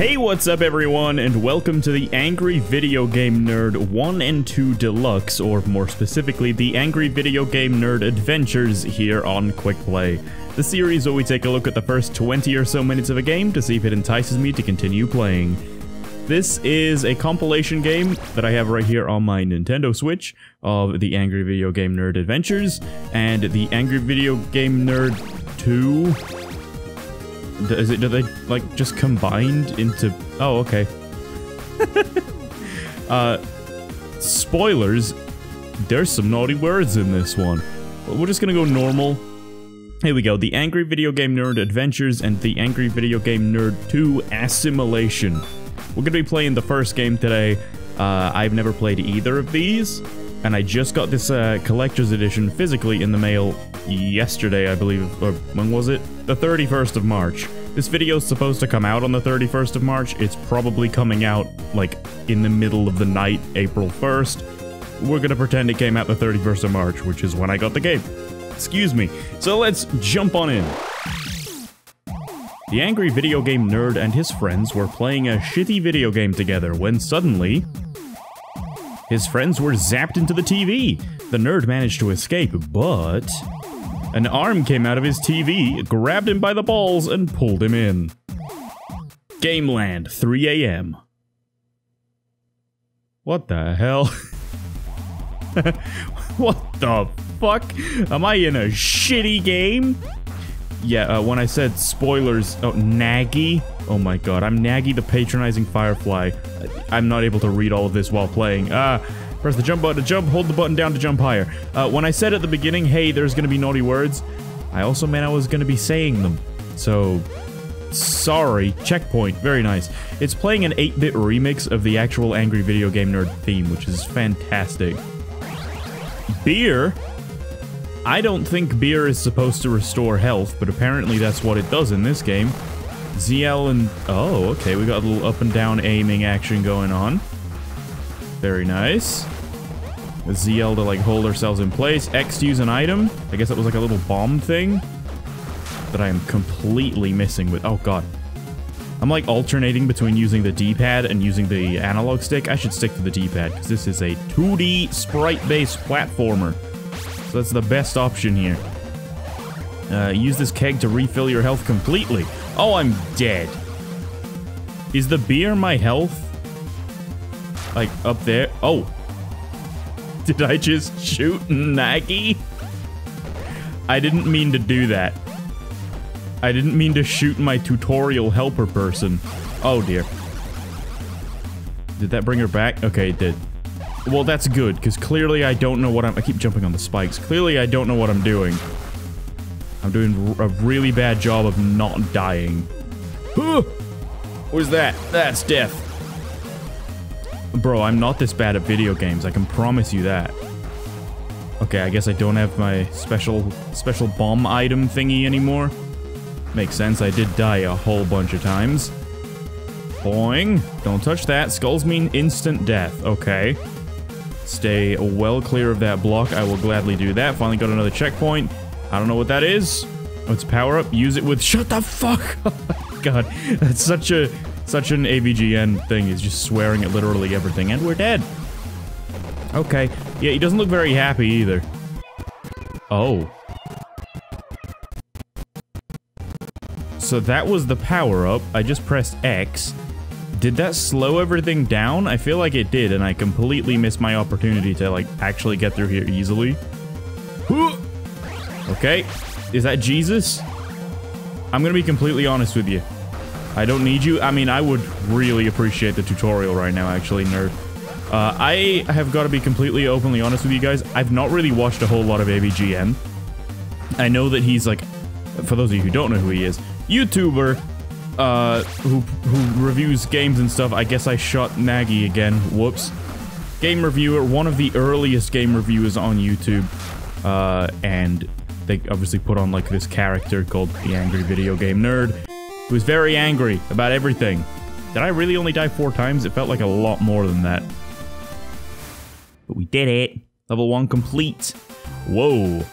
Hey, what's up everyone, and welcome to the Angry Video Game Nerd 1 and 2 Deluxe, or more specifically, the Angry Video Game Nerd Adventures here on Quick Play. The series where we take a look at the first 20 or so minutes of a game to see if it entices me to continue playing. This is a compilation game that I have right here on my Nintendo Switch of the Angry Video Game Nerd Adventures and the Angry Video Game Nerd 2 is it, do they, like, just combined into... Oh, okay. uh, spoilers. There's some naughty words in this one. We're just gonna go normal. Here we go. The Angry Video Game Nerd Adventures and the Angry Video Game Nerd 2 Assimilation. We're gonna be playing the first game today. Uh, I've never played either of these, and I just got this uh, collector's edition physically in the mail yesterday, I believe, or when was it? The 31st of March. This video is supposed to come out on the 31st of March. It's probably coming out, like, in the middle of the night, April 1st. We're gonna pretend it came out the 31st of March, which is when I got the game. Excuse me. So let's jump on in. The angry video game nerd and his friends were playing a shitty video game together when suddenly... His friends were zapped into the TV. The nerd managed to escape, but... An arm came out of his TV, grabbed him by the balls, and pulled him in. Gameland, 3 a.m. What the hell? what the fuck? Am I in a shitty game? Yeah, uh, when I said spoilers, oh, Naggy? Oh my god, I'm Naggy the patronizing firefly. I'm not able to read all of this while playing. Ah, Press the jump button to jump, hold the button down to jump higher. Uh, when I said at the beginning, hey, there's gonna be naughty words, I also meant I was gonna be saying them. So, sorry. Checkpoint, very nice. It's playing an 8-bit remix of the actual Angry Video Game Nerd theme, which is fantastic. Beer? I don't think beer is supposed to restore health, but apparently that's what it does in this game. ZL and... Oh, okay, we got a little up and down aiming action going on. Very nice. ZL to like hold ourselves in place. X to use an item. I guess that was like a little bomb thing that I am completely missing with. Oh god. I'm like alternating between using the D-pad and using the analog stick. I should stick to the D-pad because this is a 2D sprite-based platformer. So that's the best option here. Uh, use this keg to refill your health completely. Oh, I'm dead. Is the beer my health? Like, up there. Oh. Did I just shoot Naggy? I didn't mean to do that. I didn't mean to shoot my tutorial helper person. Oh, dear. Did that bring her back? Okay, it did. Well, that's good, because clearly I don't know what I'm- I keep jumping on the spikes. Clearly I don't know what I'm doing. I'm doing a really bad job of not dying. What was that? That's death. Bro, I'm not this bad at video games, I can promise you that. Okay, I guess I don't have my special special bomb item thingy anymore. Makes sense, I did die a whole bunch of times. Boing. Don't touch that. Skulls mean instant death. Okay. Stay well clear of that block. I will gladly do that. Finally got another checkpoint. I don't know what that is. Oh, it's power up. Use it with- Shut the fuck God, that's such a such an AVGN thing is just swearing at literally everything, and we're dead. Okay. Yeah, he doesn't look very happy either. Oh. So that was the power-up. I just pressed X. Did that slow everything down? I feel like it did, and I completely missed my opportunity to, like, actually get through here easily. Okay. Is that Jesus? I'm gonna be completely honest with you. I don't need you. I mean, I would really appreciate the tutorial right now, actually, nerd. Uh, I have got to be completely openly honest with you guys. I've not really watched a whole lot of AVGN. I know that he's like, for those of you who don't know who he is, YouTuber uh, who, who reviews games and stuff. I guess I shot Naggy again. Whoops. Game reviewer, one of the earliest game reviewers on YouTube. Uh, and they obviously put on like this character called the Angry Video Game Nerd who was very angry about everything. Did I really only die four times? It felt like a lot more than that. But we did it. Level one complete. Whoa.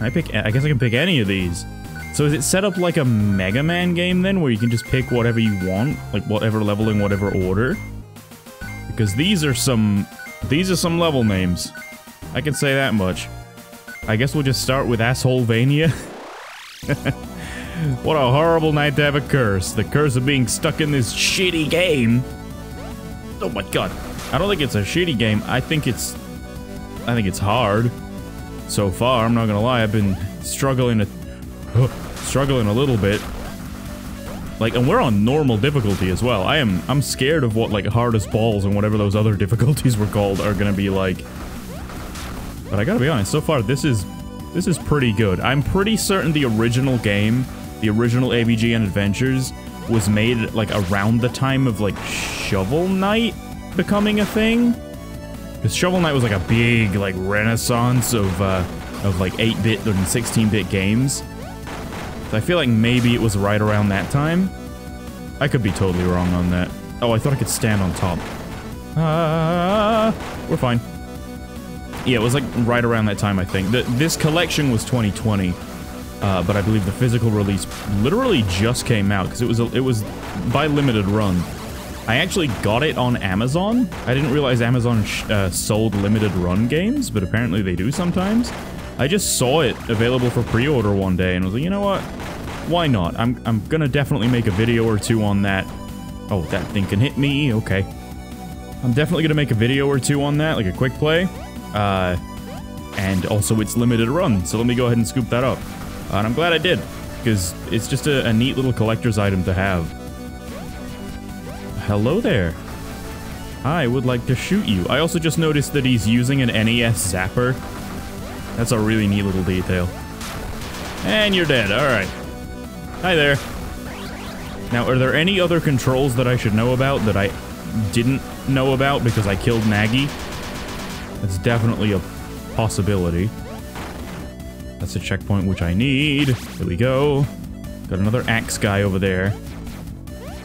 I pick. I guess I can pick any of these. So is it set up like a Mega Man game then, where you can just pick whatever you want? Like whatever level in whatever order? Because these are some... These are some level names. I can say that much. I guess we'll just start with Assholevania. what a horrible night to have a curse. The curse of being stuck in this shitty game. Oh my god. I don't think it's a shitty game. I think it's... I think it's hard. So far, I'm not gonna lie, I've been struggling to... struggling a little bit. Like, and we're on normal difficulty as well. I am... I'm scared of what, like, hardest balls and whatever those other difficulties were called are gonna be like. But I gotta be honest, so far, this is... This is pretty good. I'm pretty certain the original game, the original AVGN Adventures, was made, like, around the time of, like, Shovel Knight becoming a thing. Because Shovel Knight was, like, a big, like, renaissance of, uh, of, like, 8-bit and 16-bit games. So I feel like maybe it was right around that time. I could be totally wrong on that. Oh, I thought I could stand on top. Uh, we're fine. Yeah, it was like right around that time, I think. The, this collection was 2020, uh, but I believe the physical release literally just came out because it was a, it was by limited run. I actually got it on Amazon. I didn't realize Amazon uh, sold limited run games, but apparently they do sometimes. I just saw it available for pre-order one day and was like, you know what? Why not? I'm, I'm gonna definitely make a video or two on that. Oh, that thing can hit me. Okay. I'm definitely gonna make a video or two on that, like a quick play. Uh, and also it's limited run, so let me go ahead and scoop that up. And I'm glad I did, because it's just a, a neat little collector's item to have. Hello there. I would like to shoot you. I also just noticed that he's using an NES zapper. That's a really neat little detail. And you're dead, alright. Hi there. Now, are there any other controls that I should know about that I didn't know about because I killed Naggy? That's definitely a possibility. That's a checkpoint which I need. There we go. Got another axe guy over there.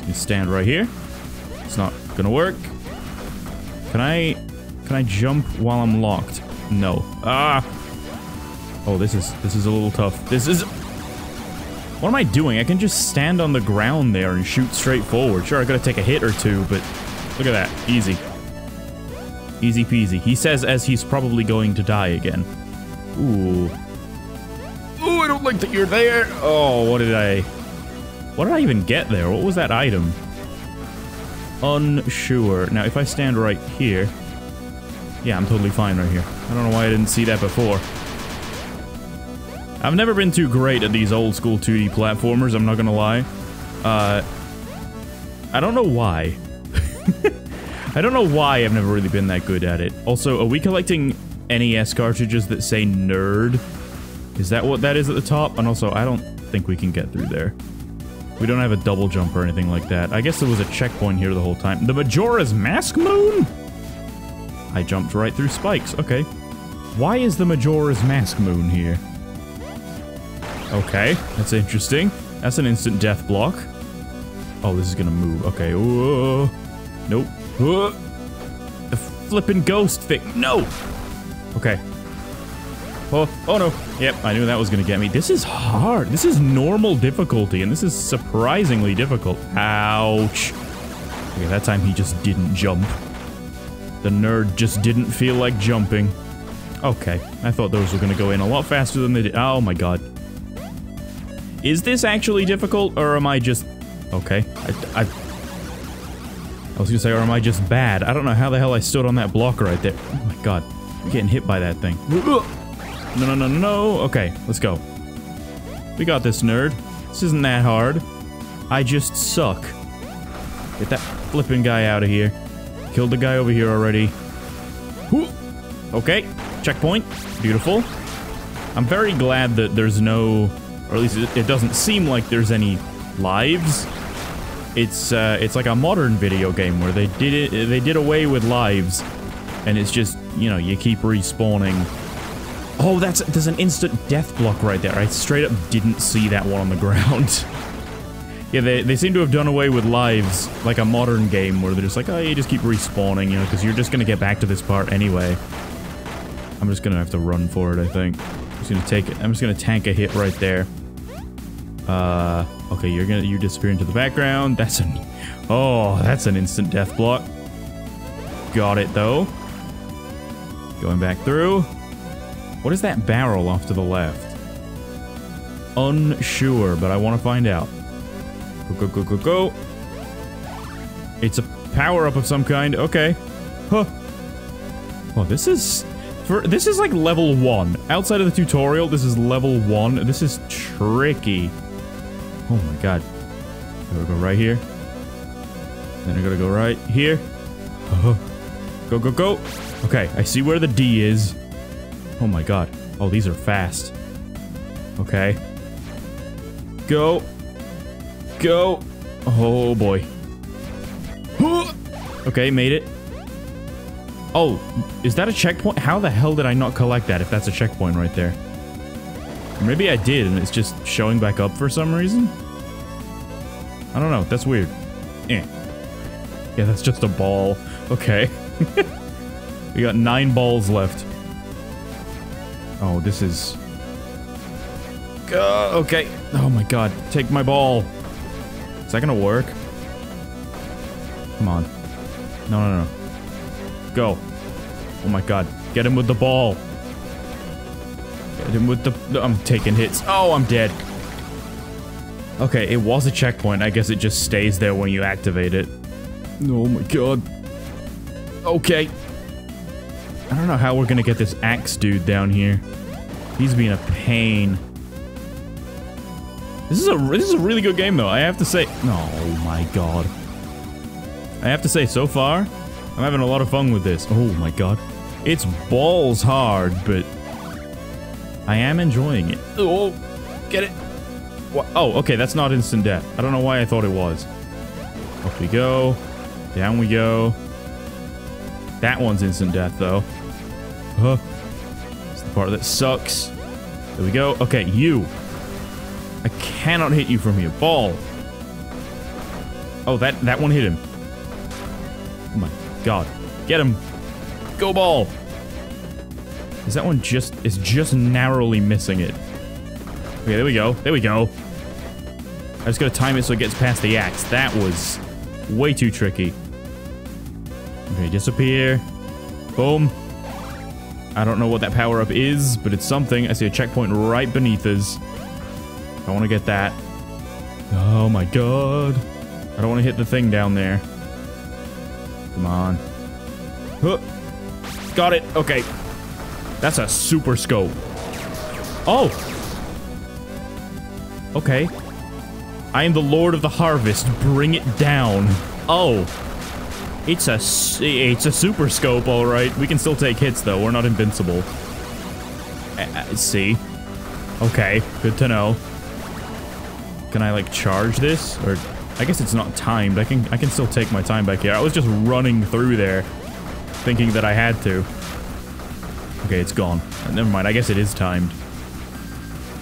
You stand right here. It's not gonna work. Can I... Can I jump while I'm locked? No. Ah! Oh, this is... This is a little tough. This is... What am I doing? I can just stand on the ground there and shoot straight forward. Sure, I gotta take a hit or two, but... Look at that. Easy. Easy peasy. He says as he's probably going to die again. Ooh. Don't like that you're there. Oh, what did I... What did I even get there? What was that item? Unsure. Now, if I stand right here... Yeah, I'm totally fine right here. I don't know why I didn't see that before. I've never been too great at these old school 2D platformers, I'm not gonna lie. Uh... I don't know why. I don't know why I've never really been that good at it. Also, are we collecting NES cartridges that say nerd? Is that what that is at the top? And also, I don't think we can get through there. We don't have a double jump or anything like that. I guess there was a checkpoint here the whole time. The Majora's Mask Moon? I jumped right through spikes. Okay. Why is the Majora's Mask Moon here? Okay, that's interesting. That's an instant death block. Oh, this is gonna move. Okay. Whoa. Nope. Whoa. The flipping ghost thing. No! Okay. Oh, oh no. Yep, I knew that was gonna get me. This is hard. This is normal difficulty, and this is surprisingly difficult. Ouch. Okay, that time he just didn't jump. The nerd just didn't feel like jumping. Okay, I thought those were gonna go in a lot faster than they did. Oh my god. Is this actually difficult, or am I just... Okay, I, I I was gonna say, or am I just bad? I don't know how the hell I stood on that block right there. Oh my god. I'm getting hit by that thing. No, no, no, no. Okay, let's go. We got this, nerd. This isn't that hard. I just suck. Get that flipping guy out of here. Killed the guy over here already. Okay, checkpoint. Beautiful. I'm very glad that there's no, or at least it doesn't seem like there's any lives it's uh, it's like a modern video game where they did it. They did away with lives, and it's just you know you keep respawning. Oh, that's there's an instant death block right there. I straight up didn't see that one on the ground. yeah, they they seem to have done away with lives like a modern game where they're just like, oh, you just keep respawning, you know, because you're just gonna get back to this part anyway. I'm just gonna have to run for it. I think. I'm just gonna take it. I'm just gonna tank a hit right there. Uh, okay, you're gonna you disappear into the background. That's an oh, that's an instant death block. Got it though. Going back through. What is that barrel off to the left? Unsure, but I want to find out. Go, go, go, go, go. It's a power-up of some kind. Okay. Huh. Oh, this is... For, this is like level 1. Outside of the tutorial, this is level 1. This is tricky. Oh my god. I Gotta go right here. Then I gotta go right here. Go, go, go. Okay, I see where the D is. Oh my god. Oh, these are fast. Okay. Go. Go. Oh boy. Okay, made it. Oh, is that a checkpoint? How the hell did I not collect that if that's a checkpoint right there? maybe I did and it's just showing back up for some reason? I don't know. That's weird. Eh. Yeah, that's just a ball. Okay. we got nine balls left. Oh, this is... Uh, okay. Oh my god. Take my ball. Is that gonna work? Come on. No, no, no. Go. Oh my god. Get him with the ball. Get him with the... I'm taking hits. Oh, I'm dead. Okay, it was a checkpoint. I guess it just stays there when you activate it. Oh my god. Okay. I don't know how we're gonna get this axe dude down here. He's being a pain. This is a this is a really good game though. I have to say. Oh my god. I have to say, so far, I'm having a lot of fun with this. Oh my god. It's balls hard, but I am enjoying it. Oh, get it. What? Oh, okay, that's not instant death. I don't know why I thought it was. Up we go. Down we go. That one's instant death, though. Huh. It's the part that sucks. There we go. Okay, you. I cannot hit you from here. Ball. Oh, that, that one hit him. Oh my god. Get him. Go ball. Is that one just, is just narrowly missing it? Okay, there we go. There we go. I just gotta time it so it gets past the axe. That was way too tricky. Okay, disappear. Boom. I don't know what that power-up is, but it's something. I see a checkpoint right beneath us. I want to get that. Oh my god. I don't want to hit the thing down there. Come on. Huh. Got it. Okay. That's a super scope. Oh. Okay. I am the Lord of the Harvest. Bring it down. Oh. It's a it's a super scope, all right. We can still take hits though. We're not invincible. Uh, see. Okay, good to know. Can I like charge this or I guess it's not timed. I can I can still take my time back here. I was just running through there thinking that I had to. Okay, it's gone. Never mind. I guess it is timed.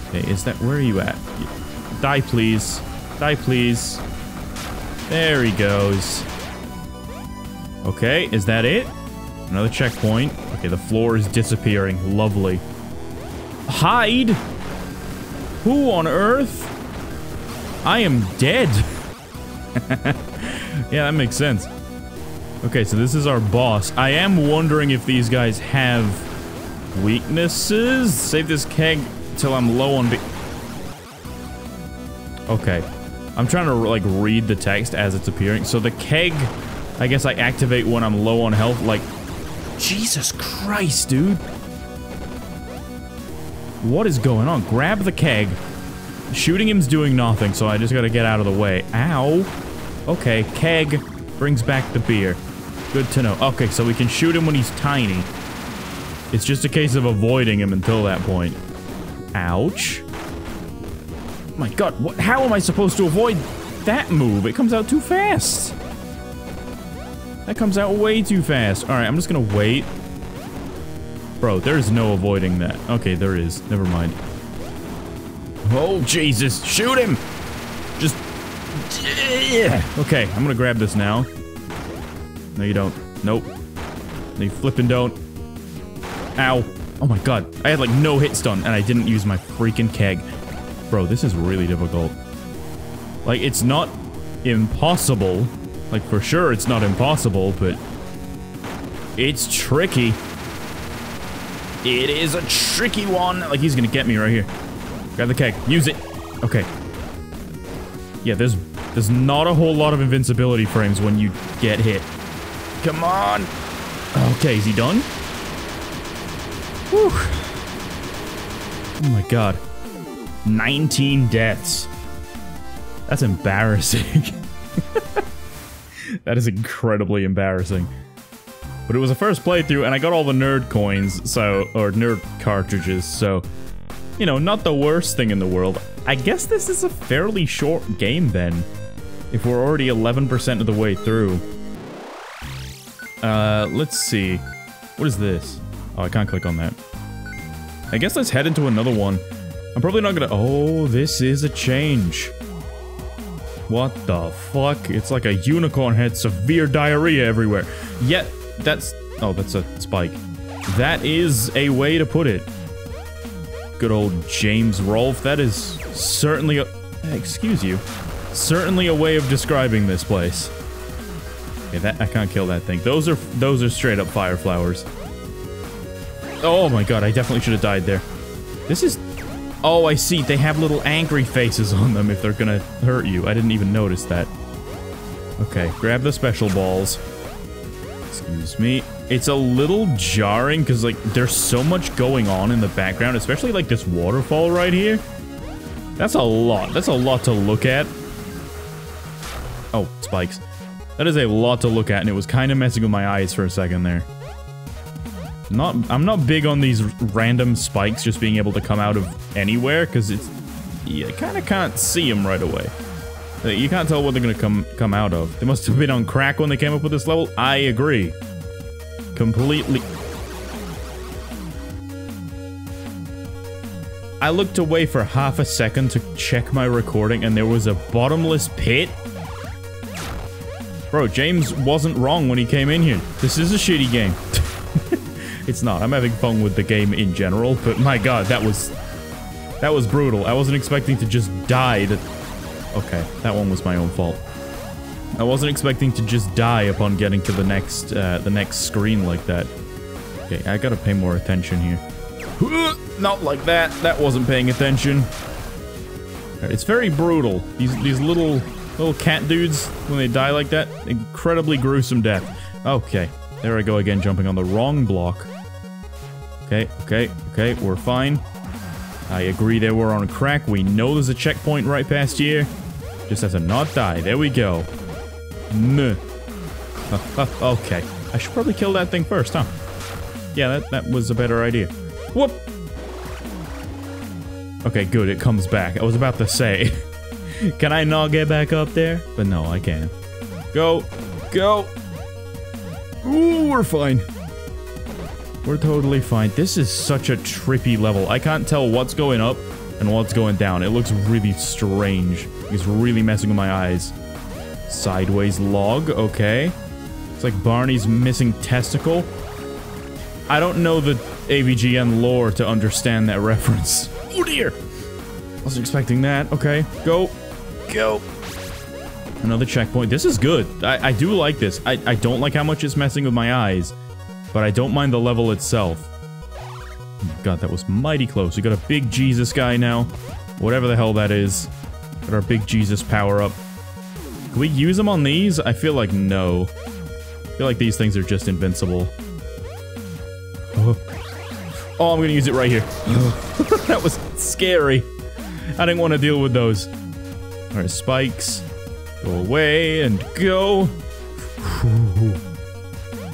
Okay, is that where are you at? Die please. Die please. There he goes. Okay, is that it? Another checkpoint. Okay, the floor is disappearing. Lovely. Hide? Who on earth? I am dead. yeah, that makes sense. Okay, so this is our boss. I am wondering if these guys have weaknesses. Save this keg till I'm low on... Okay. I'm trying to, like, read the text as it's appearing. So the keg I guess I activate when I'm low on health, like... Jesus Christ, dude! What is going on? Grab the keg. Shooting him's doing nothing, so I just gotta get out of the way. Ow! Okay, keg brings back the beer. Good to know. Okay, so we can shoot him when he's tiny. It's just a case of avoiding him until that point. Ouch. My god, what, how am I supposed to avoid that move? It comes out too fast. That comes out way too fast. Alright, I'm just gonna wait. Bro, there's no avoiding that. Okay, there is. Never mind. Oh, Jesus. Shoot him! Just... Okay, I'm gonna grab this now. No, you don't. Nope. No, you flipping don't. Ow. Oh my god. I had like no hit stun and I didn't use my freaking keg. Bro, this is really difficult. Like, it's not impossible. Like, for sure it's not impossible, but... It's tricky. It is a tricky one. Like, he's gonna get me right here. Grab the keg. Use it. Okay. Yeah, there's there's not a whole lot of invincibility frames when you get hit. Come on. Okay, is he done? Whew. Oh my god. 19 deaths. That's embarrassing. that is incredibly embarrassing. But it was a first playthrough, and I got all the nerd coins, so, or nerd cartridges, so, you know, not the worst thing in the world. I guess this is a fairly short game then, if we're already 11% of the way through. Uh, let's see. What is this? Oh, I can't click on that. I guess let's head into another one. I'm probably not gonna- Oh, this is a change. What the fuck? It's like a unicorn had severe diarrhea everywhere. Yet, that's... Oh, that's a spike. That is a way to put it. Good old James Rolfe. That is certainly a... Excuse you. Certainly a way of describing this place. Okay, that I can't kill that thing. Those are those are straight up fire flowers. Oh my god, I definitely should have died there. This is... Oh, I see. They have little angry faces on them if they're gonna hurt you. I didn't even notice that. Okay, grab the special balls. Excuse me. It's a little jarring because, like, there's so much going on in the background, especially, like, this waterfall right here. That's a lot. That's a lot to look at. Oh, spikes. That is a lot to look at, and it was kind of messing with my eyes for a second there. Not, I'm not big on these random spikes just being able to come out of anywhere, because it's, you kind of can't see them right away. You can't tell what they're gonna come come out of. They must have been on crack when they came up with this level. I agree. Completely. I looked away for half a second to check my recording and there was a bottomless pit. Bro, James wasn't wrong when he came in here. This is a shitty game. it's not. I'm having fun with the game in general, but my god, that was... That was brutal. I wasn't expecting to just die to Okay, that one was my own fault. I wasn't expecting to just die upon getting to the next, uh, the next screen like that. Okay, I gotta pay more attention here. Not like that. That wasn't paying attention. It's very brutal. These these little little cat dudes when they die like that, incredibly gruesome death. Okay, there I go again, jumping on the wrong block. Okay, okay, okay, we're fine. I agree that we're on a crack. We know there's a checkpoint right past here. Just have to not die. There we go. Meh. okay. I should probably kill that thing first, huh? Yeah, that, that was a better idea. Whoop! Okay, good. It comes back. I was about to say. Can I not get back up there? But no, I can. Go. Go. Ooh, we're fine. We're totally fine. This is such a trippy level. I can't tell what's going up and what's going down. It looks really strange. It's really messing with my eyes. Sideways log, okay. It's like Barney's missing testicle. I don't know the AVGN lore to understand that reference. Oh dear! I wasn't expecting that. Okay, go. Go. Another checkpoint. This is good. I, I do like this. I, I don't like how much it's messing with my eyes. But I don't mind the level itself. God, that was mighty close. We got a big Jesus guy now. Whatever the hell that is. Got our big Jesus power up. Can we use them on these? I feel like no. I feel like these things are just invincible. Oh, oh I'm gonna use it right here. that was scary. I didn't want to deal with those. Alright, spikes. Go away and go.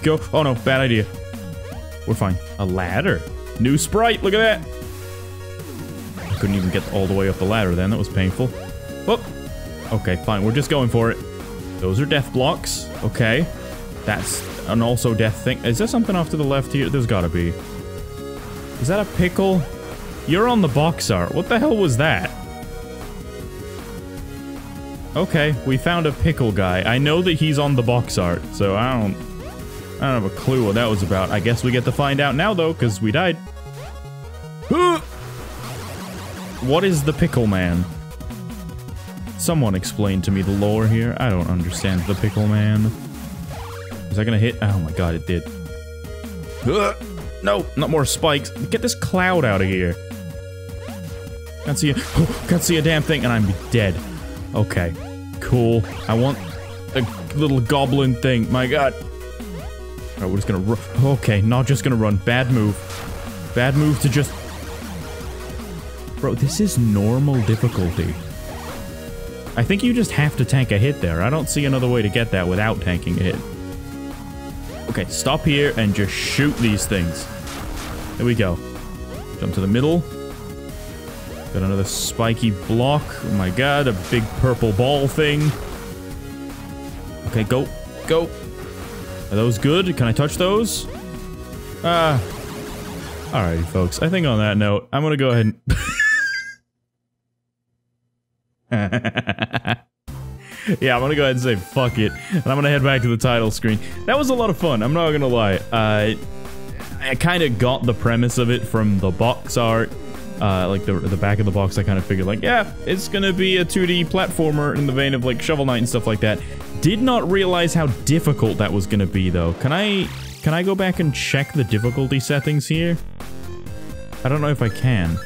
Go. Oh no, bad idea. We're fine. A ladder. New sprite, look at that. I couldn't even get all the way up the ladder then, that was painful. Whoop. Okay, fine, we're just going for it. Those are death blocks. Okay. That's an also death thing. Is there something off to the left here? There's gotta be. Is that a pickle? You're on the box art. What the hell was that? Okay, we found a pickle guy. I know that he's on the box art, so I don't... I don't have a clue what that was about. I guess we get to find out now, though, because we died. What is the Pickle Man? Someone explain to me the lore here. I don't understand the Pickle Man. Is that gonna hit? Oh my god, it did. No, not more spikes. Get this cloud out of here. Can't see a- oh, can't see a damn thing, and I'm dead. Okay, cool. I want a little goblin thing. My god. Alright, we're just gonna run. Okay, not just gonna run. Bad move. Bad move to just... Bro, this is normal difficulty. I think you just have to tank a hit there. I don't see another way to get that without tanking a hit. Okay, stop here and just shoot these things. There we go. Jump to the middle. Got another spiky block. Oh my god, a big purple ball thing. Okay, go. Go. Are those good? Can I touch those? Ah. Uh, Alrighty, folks. I think on that note, I'm gonna go ahead and... yeah, I'm gonna go ahead and say fuck it. And I'm gonna head back to the title screen. That was a lot of fun, I'm not gonna lie. Uh, I kind of got the premise of it from the box art. Uh, like the, the back of the box, I kind of figured like, yeah, it's gonna be a 2D platformer in the vein of like Shovel Knight and stuff like that. Did not realize how difficult that was gonna be though. Can I, can I go back and check the difficulty settings here? I don't know if I can.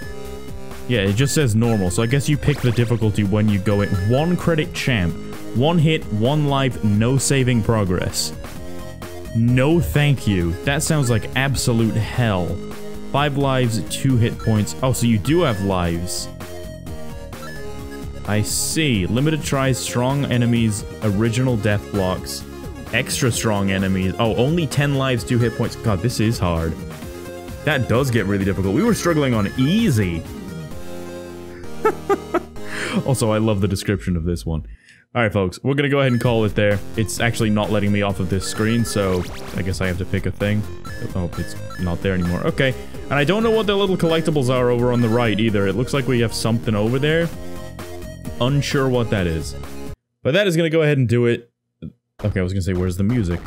Yeah, it just says normal, so I guess you pick the difficulty when you go in. One credit champ. One hit, one life, no saving progress. No thank you. That sounds like absolute hell. Five lives, two hit points. Oh, so you do have lives. I see. Limited tries, strong enemies, original death blocks, extra strong enemies. Oh, only 10 lives, two hit points. God, this is hard. That does get really difficult. We were struggling on easy. also, I love the description of this one. Alright, folks, we're gonna go ahead and call it there. It's actually not letting me off of this screen, so I guess I have to pick a thing. Oh, it's not there anymore. Okay, and I don't know what the little collectibles are over on the right either. It looks like we have something over there. Unsure what that is. But that is gonna go ahead and do it. Okay, I was gonna say, where's the music?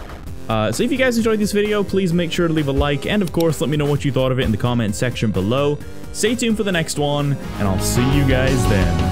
Uh, so if you guys enjoyed this video, please make sure to leave a like, and of course, let me know what you thought of it in the comment section below. Stay tuned for the next one, and I'll see you guys then.